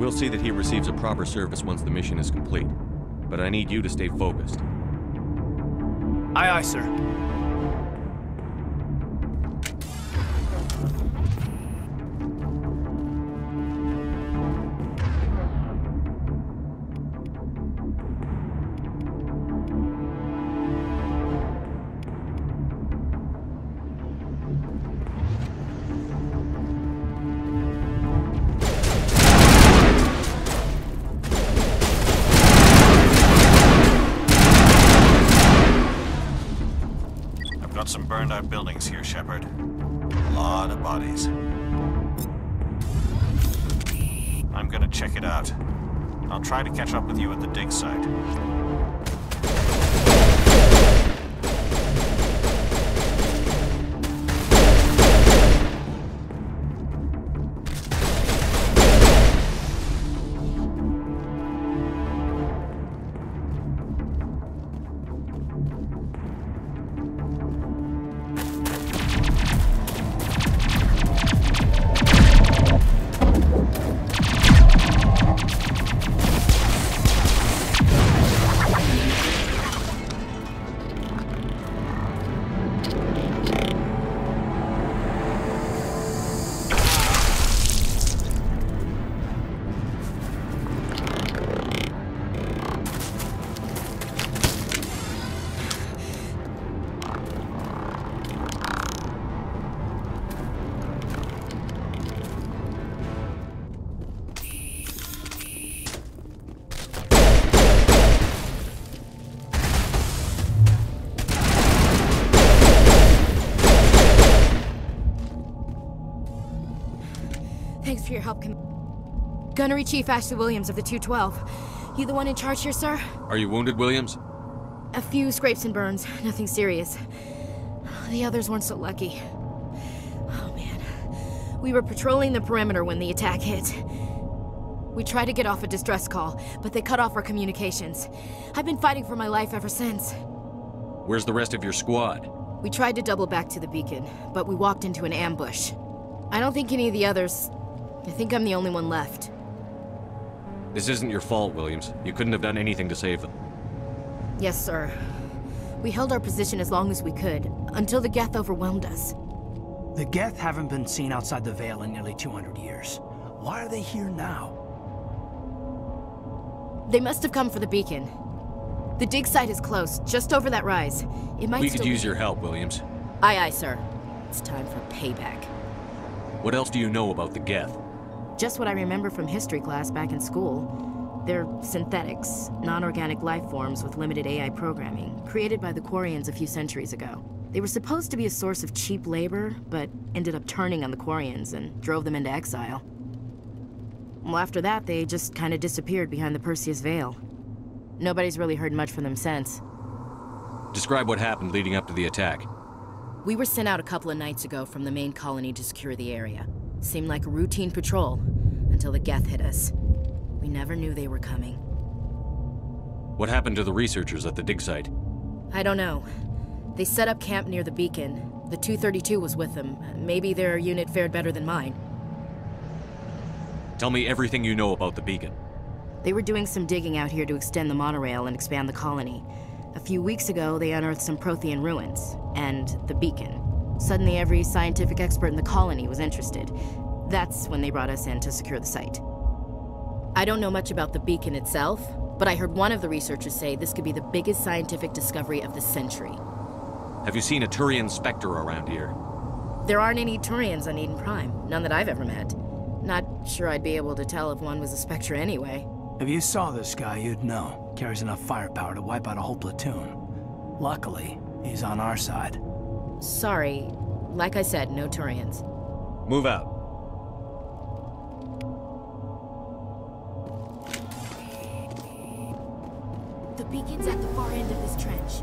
We'll see that he receives a proper service once the mission is complete. But I need you to stay focused. Aye, aye, sir. For your help, Com- Gunnery Chief Ashley Williams of the 212. You the one in charge here, sir? Are you wounded, Williams? A few scrapes and burns, nothing serious. The others weren't so lucky. Oh man. We were patrolling the perimeter when the attack hit. We tried to get off a distress call, but they cut off our communications. I've been fighting for my life ever since. Where's the rest of your squad? We tried to double back to the beacon, but we walked into an ambush. I don't think any of the others. I think I'm the only one left. This isn't your fault, Williams. You couldn't have done anything to save them. Yes, sir. We held our position as long as we could, until the Geth overwhelmed us. The Geth haven't been seen outside the Veil in nearly 200 years. Why are they here now? They must have come for the beacon. The dig site is close, just over that rise. It might We could use your help, Williams. Aye, aye, sir. It's time for payback. What else do you know about the Geth? Just what I remember from history class back in school. They're synthetics, non-organic life forms with limited AI programming, created by the Quarians a few centuries ago. They were supposed to be a source of cheap labor, but ended up turning on the Quarians and drove them into exile. Well, after that, they just kind of disappeared behind the Perseus Veil. Nobody's really heard much from them since. Describe what happened leading up to the attack. We were sent out a couple of nights ago from the main colony to secure the area. Seemed like a routine patrol, until the Geth hit us. We never knew they were coming. What happened to the researchers at the dig site? I don't know. They set up camp near the beacon. The 232 was with them. Maybe their unit fared better than mine. Tell me everything you know about the beacon. They were doing some digging out here to extend the monorail and expand the colony. A few weeks ago, they unearthed some Prothean ruins, and the beacon. Suddenly, every scientific expert in the colony was interested. That's when they brought us in to secure the site. I don't know much about the beacon itself, but I heard one of the researchers say this could be the biggest scientific discovery of the century. Have you seen a Turian Spectre around here? There aren't any Turians on Eden Prime, none that I've ever met. Not sure I'd be able to tell if one was a Spectre anyway. If you saw this guy, you'd know. Carries enough firepower to wipe out a whole platoon. Luckily, he's on our side. Sorry, like I said, no Turians. Move out. The beacon's at the far end of this trench.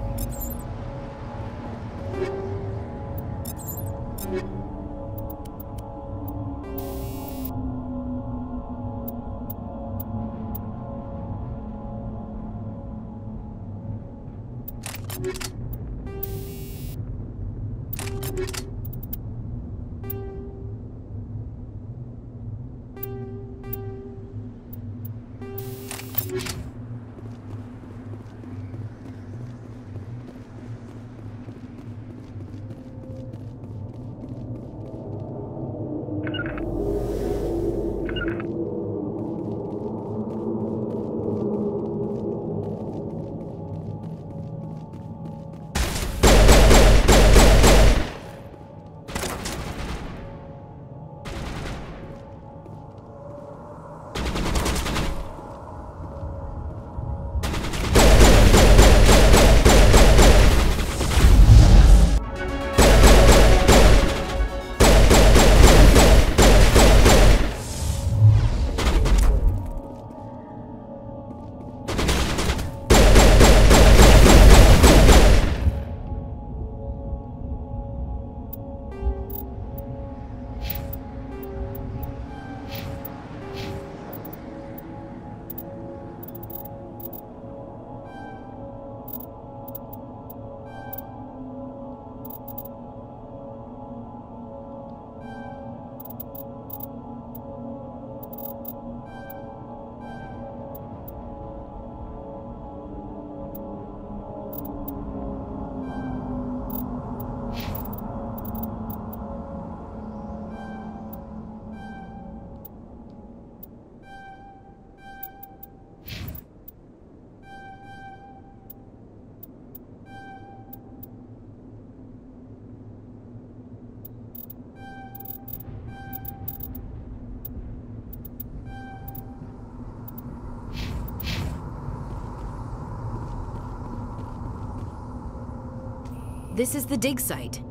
This is the dig site.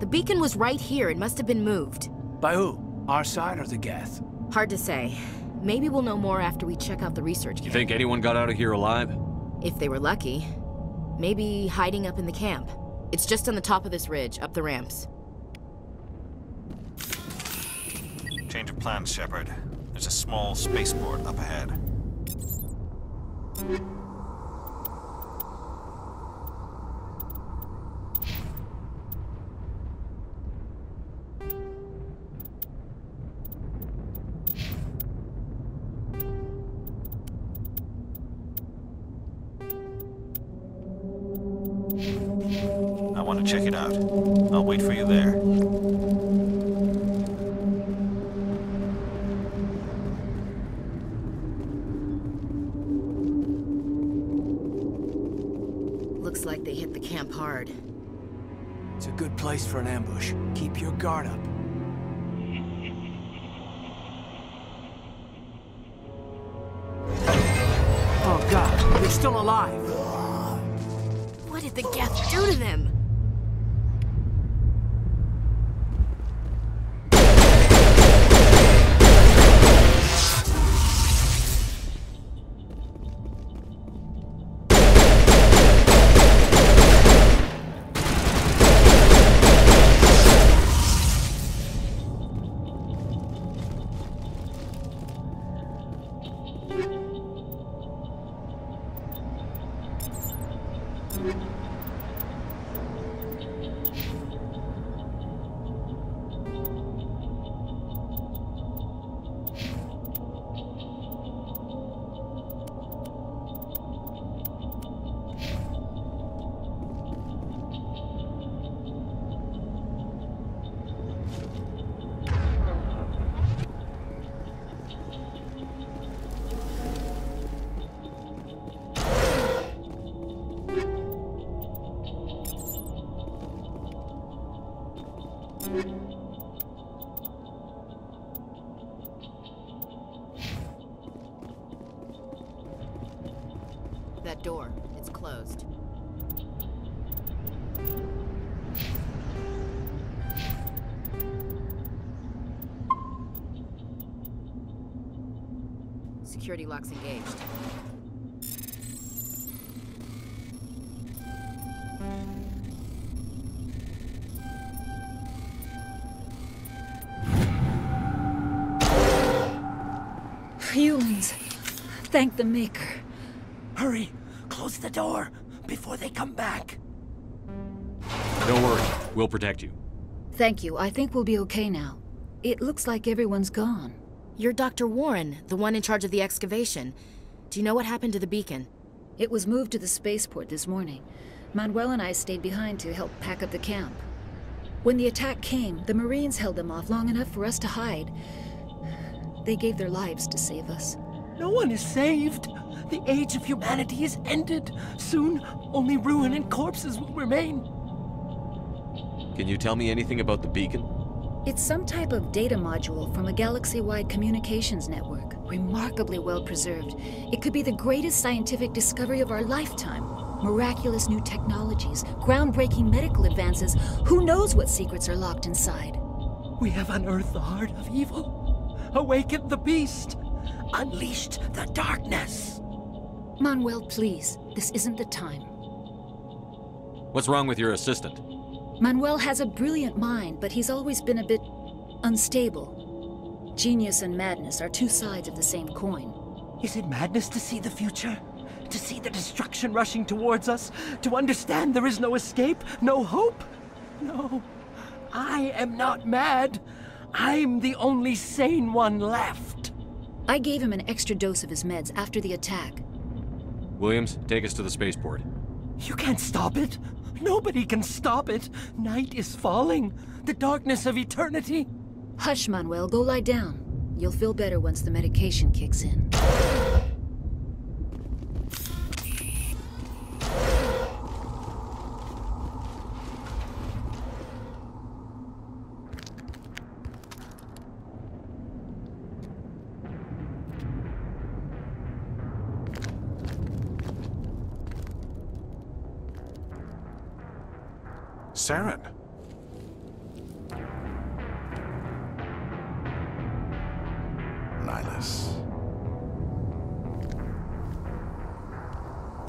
The beacon was right here. It must have been moved. By who? Our side or the Geth? Hard to say. Maybe we'll know more after we check out the research camp. You think anyone got out of here alive? If they were lucky. Maybe hiding up in the camp. It's just on the top of this ridge, up the ramps. Change of plans, Shepard. There's a small spaceport up ahead. It's a good place for an ambush. Keep your guard up. Oh god, they're still alive! What did the Geth do to them? Security locks engaged. Humans. Thank the Maker. Hurry! Close the door before they come back! Don't worry, we'll protect you. Thank you. I think we'll be okay now. It looks like everyone's gone. You're Dr. Warren, the one in charge of the excavation. Do you know what happened to the beacon? It was moved to the spaceport this morning. Manuel and I stayed behind to help pack up the camp. When the attack came, the Marines held them off long enough for us to hide. They gave their lives to save us. No one is saved! The age of humanity is ended! Soon, only ruin and corpses will remain! Can you tell me anything about the beacon? It's some type of data module from a galaxy-wide communications network. Remarkably well preserved. It could be the greatest scientific discovery of our lifetime. Miraculous new technologies, groundbreaking medical advances. Who knows what secrets are locked inside? We have unearthed the heart of evil, awakened the beast, unleashed the darkness! Manuel, please. This isn't the time. What's wrong with your assistant? Manuel has a brilliant mind, but he's always been a bit unstable. Genius and madness are two sides of the same coin. Is it madness to see the future? To see the destruction rushing towards us? To understand there is no escape? No hope? No. I am not mad. I'm the only sane one left. I gave him an extra dose of his meds after the attack. Williams, take us to the spaceport. You can't stop it. Nobody can stop it. Night is falling. The darkness of eternity. Hush, Manuel, go lie down. You'll feel better once the medication kicks in.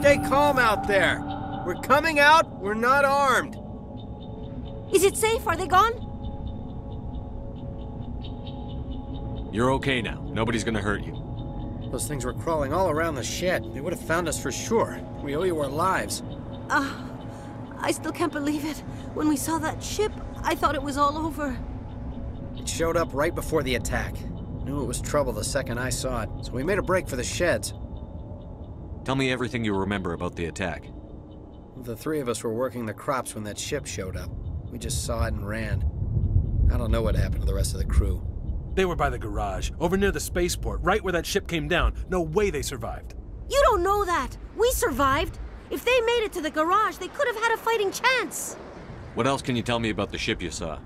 Stay calm out there. We're coming out, we're not armed. Is it safe? Are they gone? You're okay now. Nobody's gonna hurt you. Those things were crawling all around the shed. They would have found us for sure. We owe you our lives. Ah, I still can't believe it. When we saw that ship, I thought it was all over. It showed up right before the attack. Knew it was trouble the second I saw it, so we made a break for the sheds. Tell me everything you remember about the attack. The three of us were working the crops when that ship showed up. We just saw it and ran. I don't know what happened to the rest of the crew. They were by the garage, over near the spaceport, right where that ship came down. No way they survived. You don't know that. We survived. If they made it to the garage, they could have had a fighting chance. What else can you tell me about the ship you saw?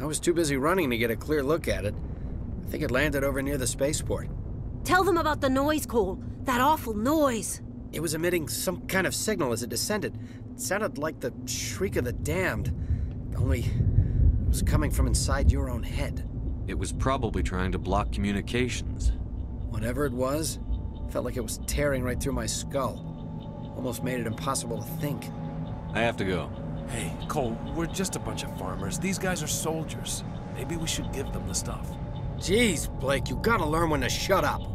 I was too busy running to get a clear look at it. I think it landed over near the spaceport. Tell them about the noise, Cole. That awful noise. It was emitting some kind of signal as it descended. It sounded like the shriek of the damned, only it was coming from inside your own head. It was probably trying to block communications. Whatever it was, felt like it was tearing right through my skull. Almost made it impossible to think. I have to go. Hey, Cole, we're just a bunch of farmers. These guys are soldiers. Maybe we should give them the stuff. Jeez, Blake, you gotta learn when to shut up.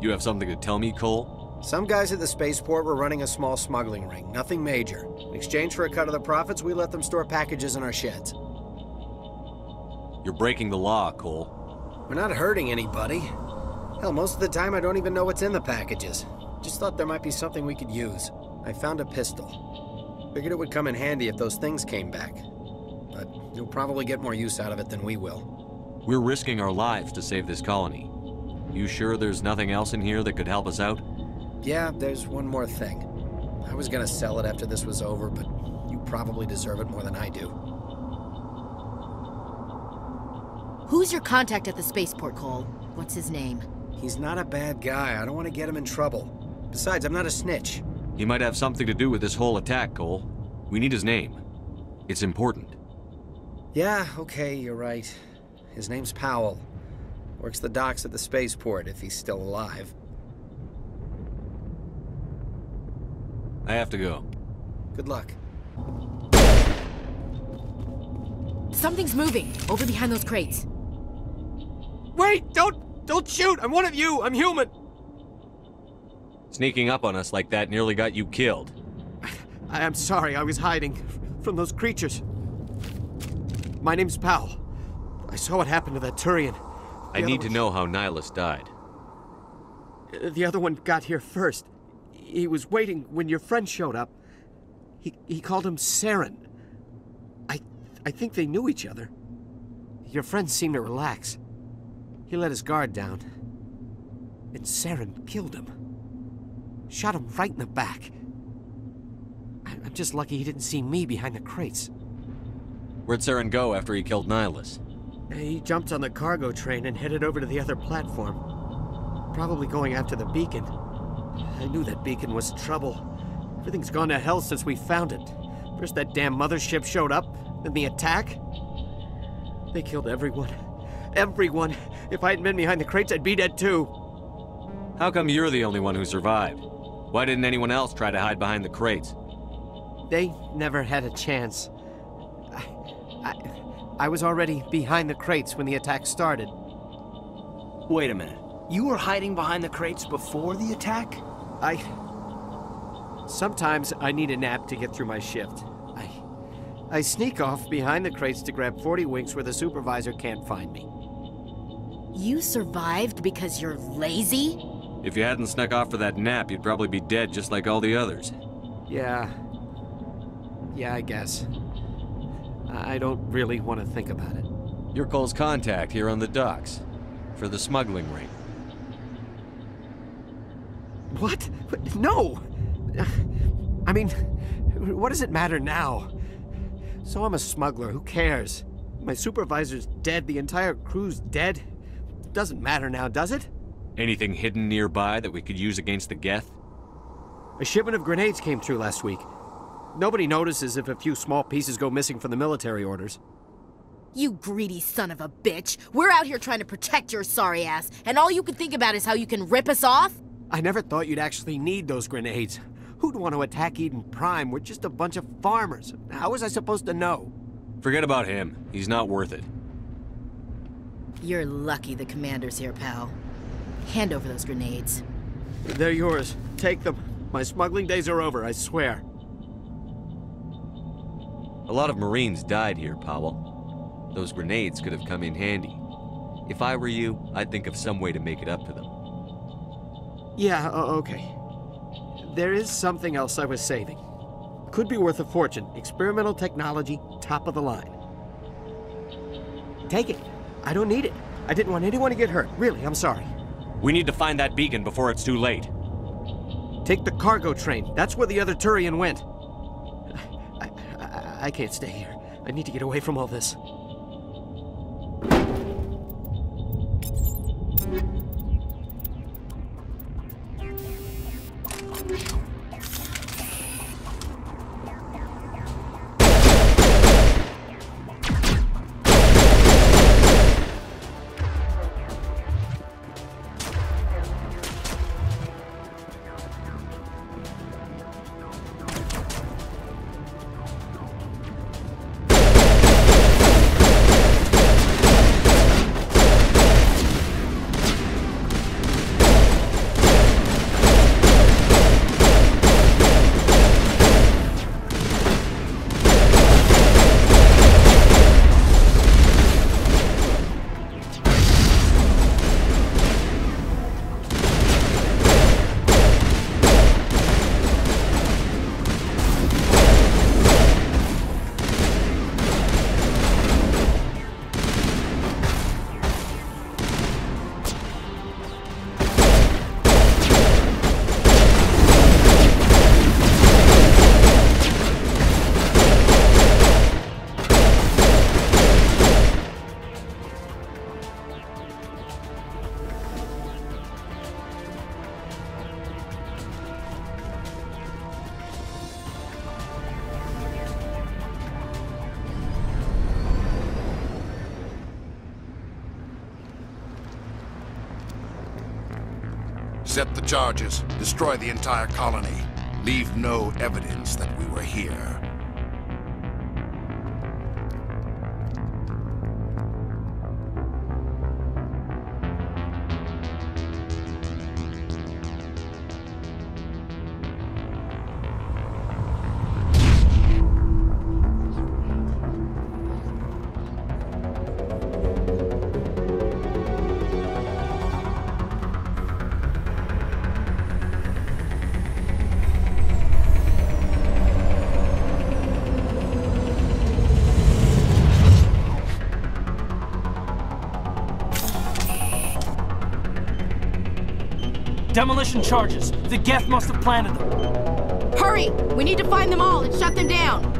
You have something to tell me, Cole? Some guys at the spaceport were running a small smuggling ring, nothing major. In exchange for a cut of the profits, we let them store packages in our sheds. You're breaking the law, Cole. We're not hurting anybody. Hell, most of the time I don't even know what's in the packages. Just thought there might be something we could use. I found a pistol. Figured it would come in handy if those things came back. But you'll probably get more use out of it than we will. We're risking our lives to save this colony. You sure there's nothing else in here that could help us out? Yeah, there's one more thing. I was gonna sell it after this was over, but you probably deserve it more than I do. Who's your contact at the spaceport, Cole? What's his name? He's not a bad guy. I don't want to get him in trouble. Besides, I'm not a snitch. He might have something to do with this whole attack, Cole. We need his name. It's important. Yeah, okay, you're right. His name's Powell. Works the docks at the spaceport if he's still alive. I have to go. Good luck. Something's moving over behind those crates. Wait! Don't don't shoot! I'm one of you! I'm human! Sneaking up on us like that nearly got you killed. I am sorry, I was hiding from those creatures. my name's Powell. I saw what happened to that Turian. I need to know how Nihilus died. The other one got here first. He was waiting when your friend showed up. He, he called him Saren. I, I think they knew each other. Your friend seemed to relax. He let his guard down. And Saren killed him. Shot him right in the back. I- I'm just lucky he didn't see me behind the crates. Where'd Saren go after he killed Nihilus? He jumped on the cargo train and headed over to the other platform. Probably going after the beacon. I knew that beacon was trouble. Everything's gone to hell since we found it. First that damn mothership showed up, then the attack. They killed everyone. Everyone. If I hadn't been behind the crates, I'd be dead too. How come you're the only one who survived? Why didn't anyone else try to hide behind the crates? They never had a chance. I, I, I was already behind the crates when the attack started. Wait a minute. You were hiding behind the crates before the attack? I. Sometimes I need a nap to get through my shift. I. I sneak off behind the crates to grab 40 winks where the supervisor can't find me. You survived because you're lazy? If you hadn't snuck off for that nap, you'd probably be dead just like all the others. Yeah. Yeah, I guess. I don't really want to think about it. You're Cole's contact here on the docks. For the smuggling ring. What? What? No! I mean, what does it matter now? So I'm a smuggler, who cares? My supervisor's dead, the entire crew's dead. Doesn't matter now, does it? Anything hidden nearby that we could use against the Geth? A shipment of grenades came through last week. Nobody notices if a few small pieces go missing from the military orders. You greedy son of a bitch. We're out here trying to protect your sorry ass, and all you can think about is how you can rip us off? I never thought you'd actually need those grenades. Who'd want to attack Eden Prime? We're just a bunch of farmers. How was I supposed to know? Forget about him. He's not worth it. You're lucky the commander's here, pal. Hand over those grenades. They're yours. Take them. My smuggling days are over, I swear. A lot of Marines died here, Powell. Those grenades could have come in handy. If I were you, I'd think of some way to make it up to them. Yeah, okay. There is something else I was saving. Could be worth a fortune. Experimental technology, top of the line. Take it. I don't need it. I didn't want anyone to get hurt. Really, I'm sorry. We need to find that beacon before it's too late. Take the cargo train. That's where the other Turian went. I, can't stay here. I need to get away from all this. Set the charges. Destroy the entire colony. Leave no evidence that we were here. Demolition charges. The Geth must have planted them. Hurry! We need to find them all and shut them down!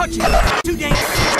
Touch it. Too dangerous.